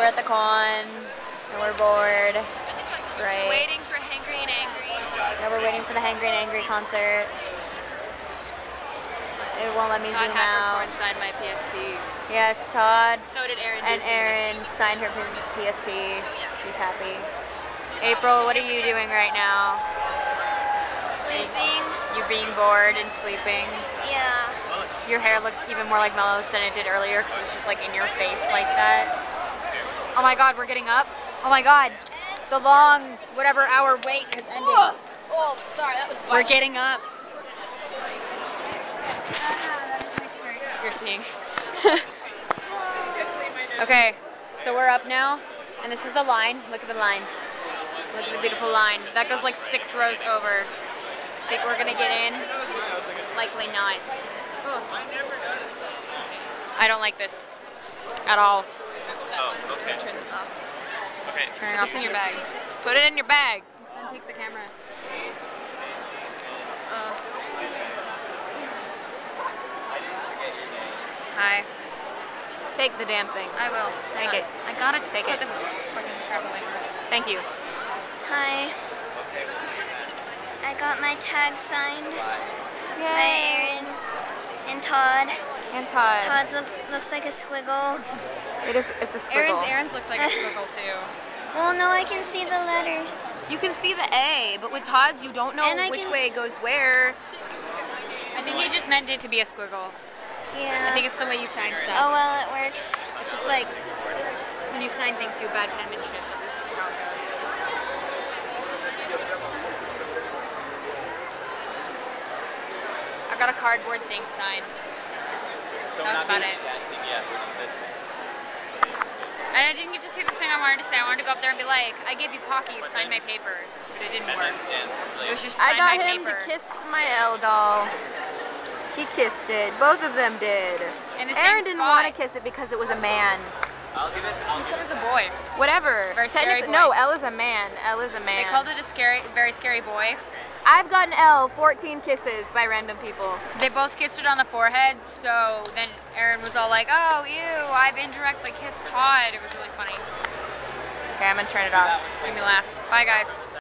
we're at the con and we're bored. Right. Waiting for Hangry and Angry. Yeah, we're waiting for the Hangry and Angry concert. It won't let me Todd zoom out. Haberkorn signed my PSP. Yes, Todd So did Aaron and. Aaron signed her PSP. She's happy. April, what are you doing right now? Sleeping. You're being bored and sleeping. Yeah. Your hair looks even more like Mello's than it did earlier because it was just like in your face like that. Oh my god, we're getting up. Oh my god. The long, whatever hour wait has ended. Oh, oh, sorry, that was We're getting up. You're seeing. okay, so we're up now, and this is the line. Look at the line. Look at the beautiful line. That goes like six rows over. I Think we're gonna get in? Likely not. I don't like this at all. Oh, okay. Turn this off. Okay. Turn it Put off in your bag. Put it in your bag. Then take the camera. Uh, Hi. Take the damn thing. I will. Take Hang it. I gotta take Put it. the fucking crap away first. Thank you. Hi. I got my tag signed by Aaron and Todd. And Todd. Todd's look, looks like a squiggle. It is. It's a squiggle. Aaron's Aaron's looks like a squiggle too. Well, no, I can see the letters. You can see the A, but with Todd's you don't know which way it goes where. I think he just meant it to be a squiggle. Yeah. I think it's the way you sign stuff. oh well, it works. It's just like when you sign things, you have bad penmanship. That's how it goes. I got a cardboard thing signed. So That was about it. dancing yet. We're just listening. And I didn't get to say the thing I wanted to say. I wanted to go up there and be like, I gave you Pocky, sign my paper. But it didn't work. dance It was just I got my him paper. to kiss my L doll. He kissed it. Both of them did. In the Aaron didn't want to kiss it because it was a man. I'll give it. I'll He said it it. was a boy. Whatever. Very scary boy. No, L is a man. L is a man. They called it a scary, very scary boy. I've gotten L 14 kisses by random people. They both kissed it on the forehead, so then Aaron was all like, oh, ew, I've indirectly kissed Todd. It was really funny. Okay, I'm gonna turn it off. Made me last. Bye, guys.